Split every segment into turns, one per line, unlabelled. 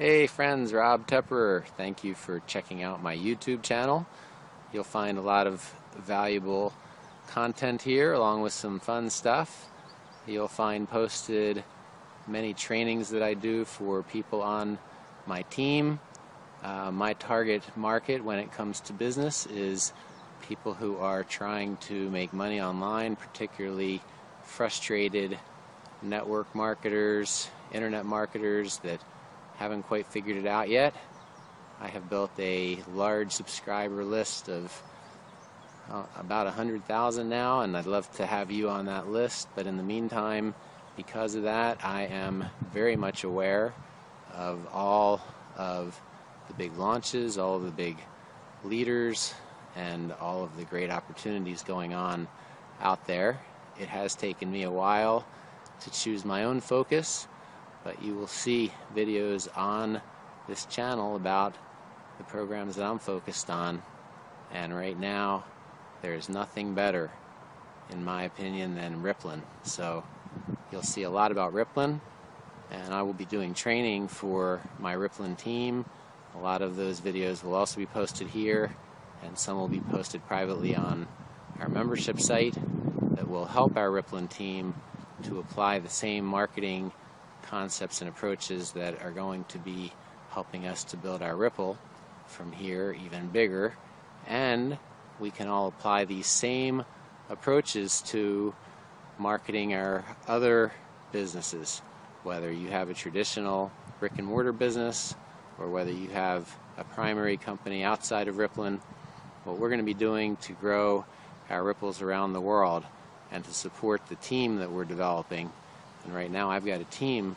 Hey friends, Rob Tepperer. Thank you for checking out my YouTube channel. You'll find a lot of valuable content here along with some fun stuff. You'll find posted many trainings that I do for people on my team. Uh, my target market when it comes to business is people who are trying to make money online, particularly frustrated network marketers, internet marketers that haven't quite figured it out yet. I have built a large subscriber list of uh, about 100,000 now, and I'd love to have you on that list. But in the meantime, because of that, I am very much aware of all of the big launches, all of the big leaders, and all of the great opportunities going on out there. It has taken me a while to choose my own focus but you will see videos on this channel about the programs that I'm focused on. And right now there's nothing better in my opinion than Rippln so you'll see a lot about Rippln and I will be doing training for my Rippln team. A lot of those videos will also be posted here and some will be posted privately on our membership site that will help our Rippling team to apply the same marketing concepts and approaches that are going to be helping us to build our ripple from here even bigger. And we can all apply these same approaches to marketing our other businesses whether you have a traditional brick and mortar business or whether you have a primary company outside of Rippln what we're going to be doing to grow our ripples around the world and to support the team that we're developing and right now I've got a team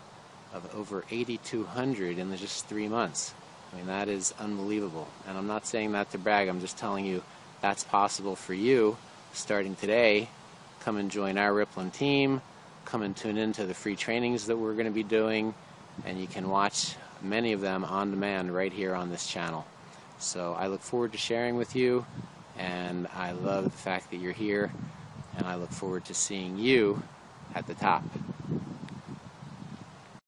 of over 8,200 in just three months. I mean, that is unbelievable. And I'm not saying that to brag, I'm just telling you that's possible for you starting today. Come and join our Rippln team. Come and tune into the free trainings that we're going to be doing. And you can watch many of them on demand right here on this channel. So I look forward to sharing with you. And I love the fact that you're here. And I look forward to seeing you at the top.